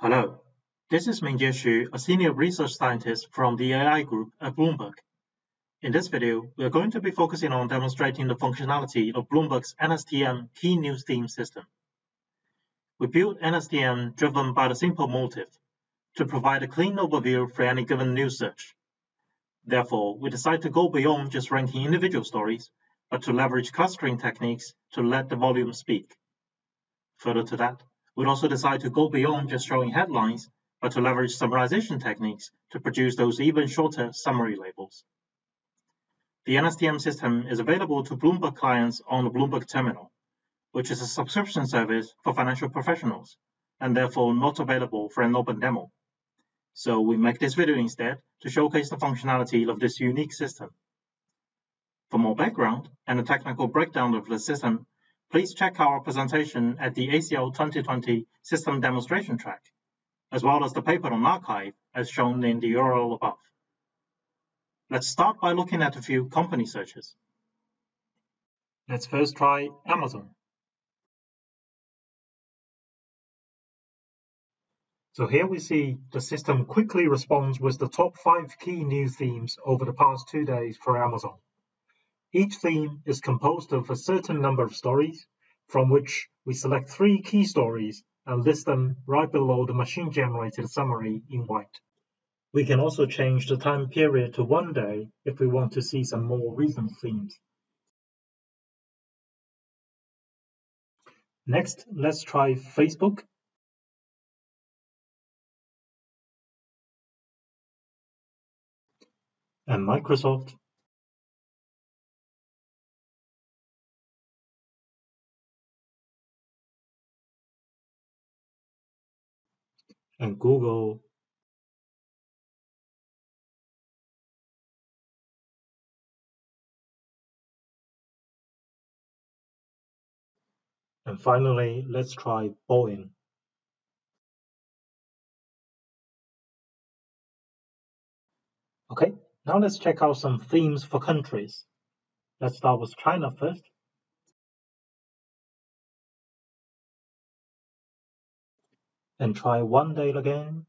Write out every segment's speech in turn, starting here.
Hello, this is Minjie Xu, a senior research scientist from the AI group at Bloomberg. In this video, we are going to be focusing on demonstrating the functionality of Bloomberg's NSTM key news theme system. We built NSTM driven by the simple motive to provide a clean overview for any given news search. Therefore, we decided to go beyond just ranking individual stories, but to leverage clustering techniques to let the volume speak. Further to that, We'd also decide to go beyond just showing headlines, but to leverage summarization techniques to produce those even shorter summary labels. The NSTM system is available to Bloomberg clients on the Bloomberg Terminal, which is a subscription service for financial professionals, and therefore not available for an open demo. So we make this video instead to showcase the functionality of this unique system. For more background and a technical breakdown of the system, please check our presentation at the ACL 2020 system demonstration track, as well as the paper on arXiv as shown in the URL above. Let's start by looking at a few company searches. Let's first try Amazon. So here we see the system quickly responds with the top five key news themes over the past two days for Amazon. Each theme is composed of a certain number of stories, from which we select three key stories and list them right below the machine-generated summary in white. We can also change the time period to one day if we want to see some more recent themes. Next, let's try Facebook. And Microsoft. And Google And finally, let's try Boeing. Okay, now let's check out some themes for countries. Let's start with China first. And try one day again.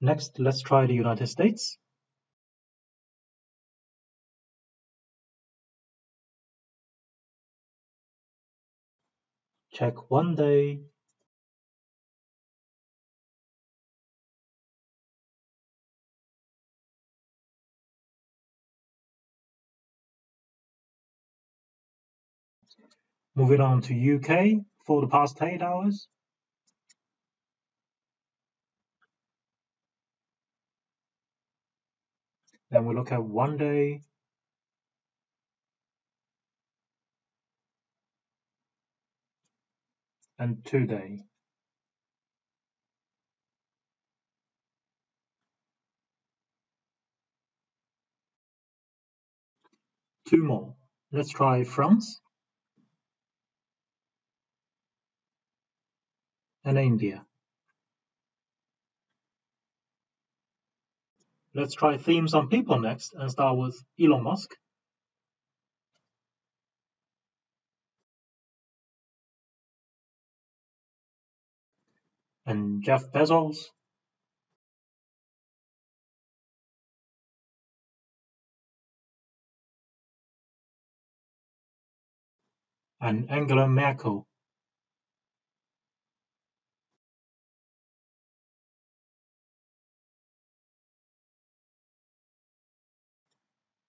Next, let's try the United States. Check one day. Moving on to UK for the past eight hours. Then we look at one day. And two day. Two more. Let's try France. And India. Let's try themes on people next and start with Elon Musk. And Jeff Bezos. And Angela Merkel.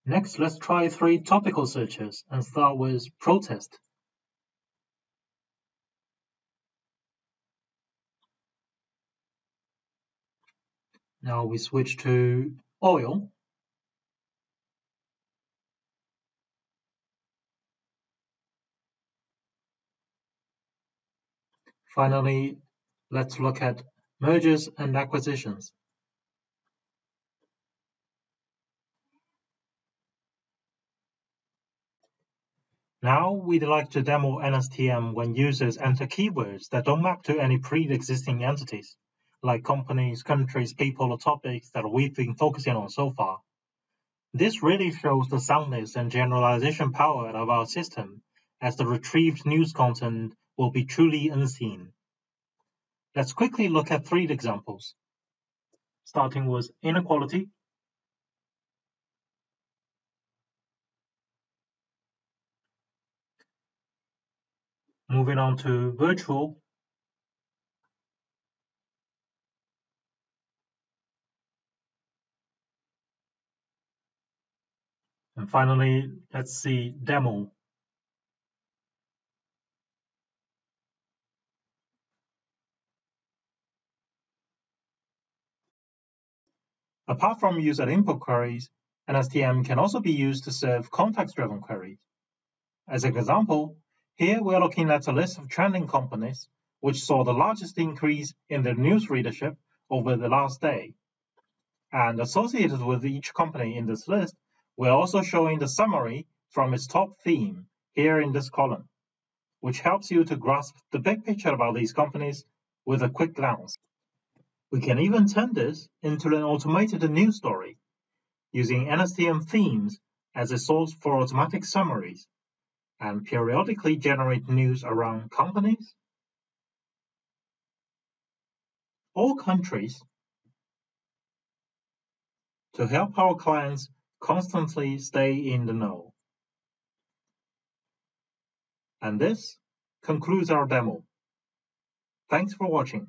Next, let's try three topical searches and start with protest. Now we switch to oil. Finally, let's look at mergers and acquisitions. Now we'd like to demo NSTM when users enter keywords that don't map to any pre-existing entities, like companies, countries, people, or topics that we've been focusing on so far. This really shows the soundness and generalization power of our system, as the retrieved news content will be truly unseen. Let's quickly look at three examples, starting with inequality, moving on to virtual, And finally, let's see demo. Apart from user input queries, NSTM can also be used to serve context-driven queries. As an example, here we are looking at a list of trending companies which saw the largest increase in their news readership over the last day. And associated with each company in this list we're also showing the summary from its top theme here in this column, which helps you to grasp the big picture about these companies with a quick glance. We can even turn this into an automated news story using NSTM themes as a source for automatic summaries and periodically generate news around companies, all countries to help our clients constantly stay in the know. And this concludes our demo. Thanks for watching.